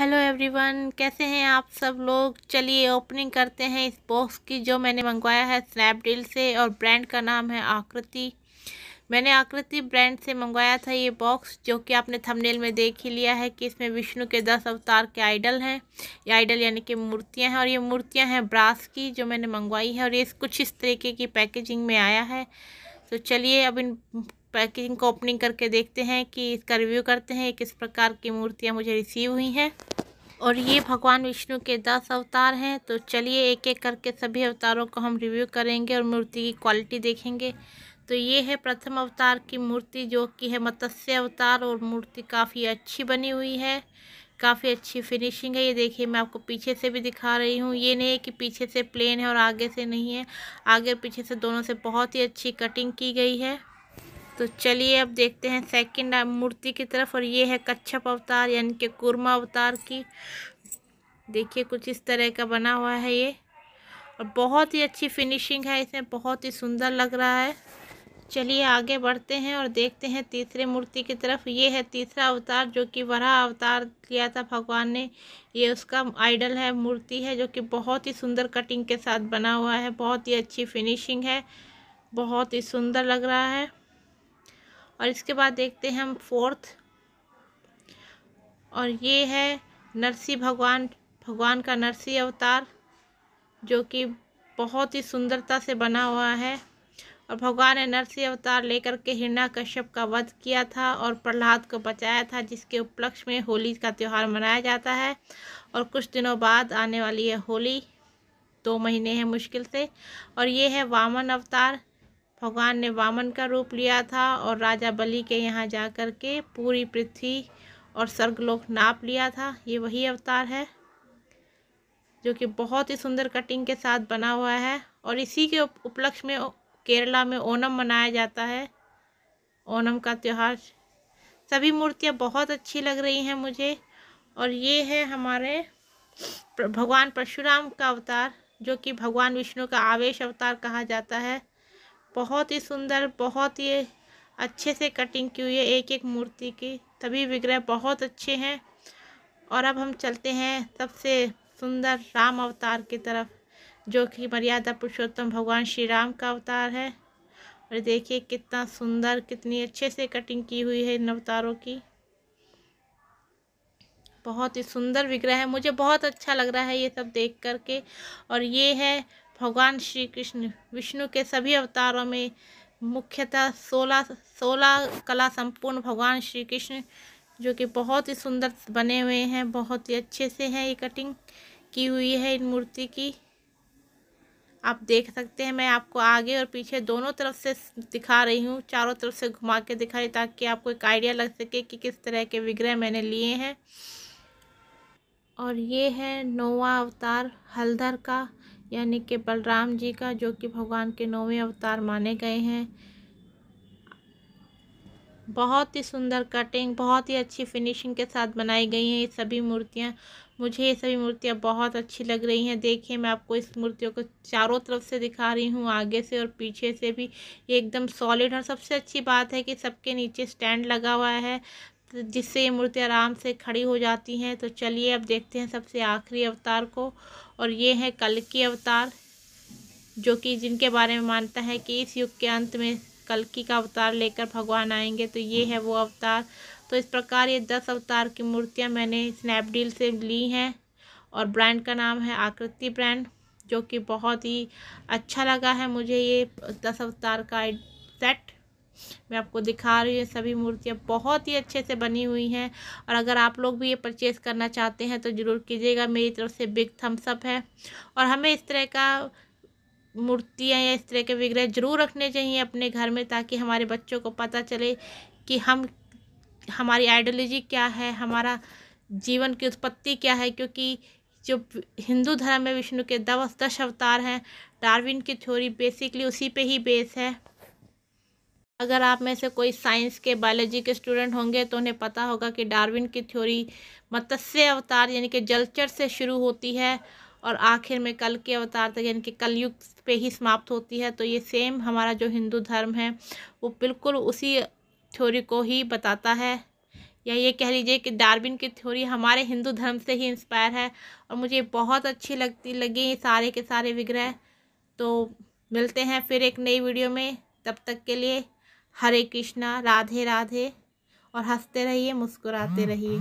Hello everyone, कैसे हैं आप सब लोग? चलिए ओपनिंग करते हैं इस बॉक्स की जो मैंने मंगवाया है स्नैपडील से और ब्रांड का नाम है आकृति। मैंने आकृति ब्रांड से मंगवाया था ये बॉक्स जो कि आपने थंबनेल में देख ही लिया है कि इसमें विष्णु के दस अवतार के आइडल हैं। ये आइडल यानी कि मूर्तियाँ हैं और ये मूर्तियाँ हैं ब्रास की जो मैंने मंगवाई है और ये कुछ इस तरीके की पैकेजिंग में आया है। तो चलिए अब इन पैकिंग को ओपनिंग करके देखते हैं कि इसका रिव्यू करते हैं, किस प्रकार की मूर्तियाँ मुझे रिसीव हुई हैं। और ये भगवान विष्णु के दस अवतार हैं तो चलिए एक एक करके सभी अवतारों को हम रिव्यू करेंगे और मूर्ति की क्वालिटी देखेंगे। तो ये है प्रथम अवतार की मूर्ति, जो कि है मत्स्य अवतार, और मूर्ति काफ़ी अच्छी बनी हुई है। काफ़ी अच्छी फिनिशिंग है, ये देखिए मैं आपको पीछे से भी दिखा रही हूँ। ये नहीं है कि पीछे से प्लेन है और आगे से नहीं है, आगे पीछे से दोनों से बहुत ही अच्छी कटिंग की गई है। तो चलिए अब देखते हैं सेकंड मूर्ति की तरफ़ और ये है कच्छप अवतार, यानी कि कुर्मा अवतार की। देखिए कुछ इस तरह का बना हुआ है ये। और बहुत ही अच्छी फिनिशिंग है इसमें, बहुत ही सुंदर लग रहा है। चलिए आगे बढ़ते हैं और देखते हैं तीसरे मूर्ति की तरफ़। ये है तीसरा अवतार जो कि वरा अवतार लिया था भगवान ने। ये उसका आइडल है, मूर्ति है जो कि बहुत ही सुंदर कटिंग के साथ बना हुआ है। बहुत ही अच्छी फिनिशिंग है, बहुत ही सुंदर लग रहा है। और इसके बाद देखते हैं हम फोर्थ। और ये है नरसी भगवान भगवान का नरसी अवतार, जो कि बहुत ही सुंदरता से बना हुआ है। और भगवान ने नरसी अवतार लेकर के हिरणा कश्यप का वध किया था और प्रहलाद को बचाया था, जिसके उपलक्ष्य में होली का त्यौहार मनाया जाता है। और कुछ दिनों बाद आने वाली है होली, दो महीने हैं मुश्किल से। और ये है वामन अवतार भगवान ने वामन का रूप लिया था और राजा बलि के यहाँ जा कर के पूरी पृथ्वी और स्वर्गलोक नाप लिया था। ये वही अवतार है जो कि बहुत ही सुंदर कटिंग के साथ बना हुआ है और इसी के उपलक्ष्य में केरला में ओनम मनाया जाता है। ओनम का त्यौहार। सभी मूर्तियाँ बहुत अच्छी लग रही हैं मुझे और ये है हमारे भगवान परशुराम का अवतार जो कि भगवान विष्णु का आवेश अवतार कहा जाता है। बहुत ही सुंदर, बहुत ही अच्छे से कटिंग की हुई है एक एक मूर्ति की। सभी विग्रह बहुत अच्छे हैं। और अब हम चलते हैं सबसे सुंदर राम अवतार की तरफ़, जो कि मर्यादा पुरुषोत्तम भगवान श्री राम का अवतार है। और देखिए कितना सुंदर, कितनी अच्छे से कटिंग की हुई है इन अवतारों की। बहुत ही सुंदर विग्रह है। मुझे बहुत अच्छा लग रहा है ये सब देख करके। और ये है भगवान श्री कृष्ण विष्णु के सभी अवतारों में मुख्यतः सोलह सोलह कला संपूर्ण भगवान श्री कृष्ण, जो कि बहुत ही सुंदर बने हुए हैं, बहुत ही अच्छे से हैं, ये कटिंग की हुई है इन मूर्ति की। आप देख सकते हैं, मैं आपको आगे और पीछे दोनों तरफ़ से दिखा रही हूँ, चारों तरफ़ से घुमा के दिखा रही ताकि आपको एक आइडिया लग सके कि किस तरह के विग्रह मैंने लिए हैं। और ये है नोवा अवतार हल्दर का, यानी कि बलराम जी का, जो कि भगवान के नौवें अवतार माने गए हैं। बहुत ही सुंदर कटिंग बहुत ही अच्छी फिनिशिंग के साथ बनाई गई हैं ये सभी मूर्तियाँ। मुझे ये सभी मूर्तियाँ बहुत अच्छी लग रही हैं। देखिए, मैं आपको इस मूर्तियों को चारों तरफ़ से दिखा रही हूँ, आगे से और पीछे से भी। ये एकदम सॉलिड और सबसे अच्छी बात है कि सबके नीचे स्टैंड लगा हुआ है। जिससे ये मूर्ति आराम से खड़ी हो जाती हैं। तो चलिए अब देखते हैं सबसे आखिरी अवतार को। और ये है कल की अवतार, जो कि जिनके बारे में मानता है कि इस युग के अंत में कलकी का अवतार लेकर भगवान आएँगे तो ये है वो अवतार। तो इस प्रकार ये दस अवतार की मूर्तियाँ मैंने स्नैपडील से ली हैं, और ब्रांड का नाम है आकृति ब्रांड जो कि बहुत ही अच्छा लगा है मुझे ये दस अवतार का सेट मैं आपको दिखा रही हूँ सभी मूर्तियाँ बहुत ही अच्छे से बनी हुई हैं। और अगर आप लोग भी ये परचेज़ करना चाहते हैं तो ज़रूर कीजिएगा, मेरी तरफ़ से बिग थम्सअप है। और हमें इस तरह का मूर्तियाँ या इस तरह के विग्रह ज़रूर रखने चाहिए अपने घर में, ताकि हमारे बच्चों को पता चले कि हम, हमारी आइडियोलॉजी क्या है, हमारा जीवन की उत्पत्ति क्या है। क्योंकि जो हिंदू धर्म में विष्णु के दस दश अवतार हैं, डार्विन की थ्योरी बेसिकली उसी पे ही बेस है। अगर आप में से कोई साइंस के, बायोलॉजी के स्टूडेंट होंगे तो उन्हें पता होगा कि डार्विन की थ्योरी मत्स्य अवतार यानी कि जलचर से शुरू होती है और आखिर में कल के अवतार तक यानी कि कलयुग पे ही समाप्त होती है। तो ये सेम हमारा जो हिंदू धर्म है, वो बिल्कुल उसी थ्योरी को ही बताता है। या ये कह लीजिए कि डार्विन की थ्योरी हमारे हिंदू धर्म से ही इंस्पायर है और मुझे बहुत अच्छी लगती, लगी ये सारे के सारे विग्रह। तो मिलते हैं फिर एक नई वीडियो में। तब तक के लिए हरे कृष्णा राधे राधे और हँसते रहिए मुस्कुराते रहिए।